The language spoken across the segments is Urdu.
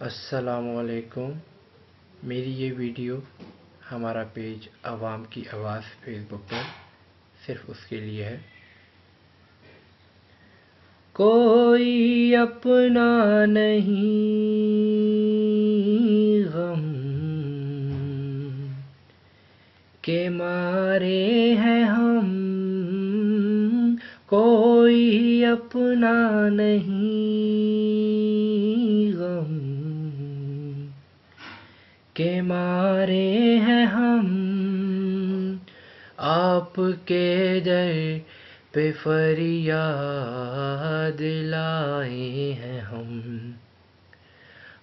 السلام علیکم۔ میری یہ ویڈیو ہمارا پیج عوام کی آواز فیس بک پر صرف اس کے لیے ہے۔ کوئی اپنا نہیں غم کے مارے ہیں ہم۔ کوئی اپنا نہیں کے مارے ہیں ہم۔ آپ کے در پہ فریاد لائے ہیں ہم۔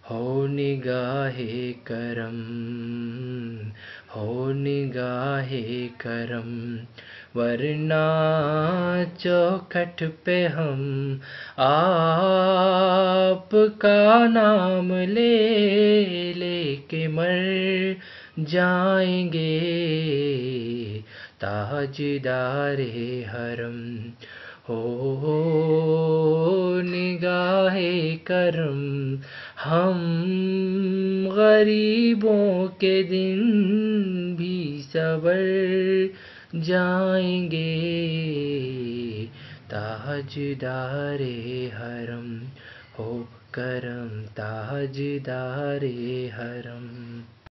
ہو نگاہ کرم، ہو نگاہ کرم، ورنہ چوکھٹ پہ ہم آ آپ کا نام لے لے کے مر جائیں گے۔ تاجدار حرم ہو، نگاہ کرم۔ ہم غریبوں کے دن بھی صبر جائیں گے۔ تاجدار حرم ہو کرم تاجدار حرم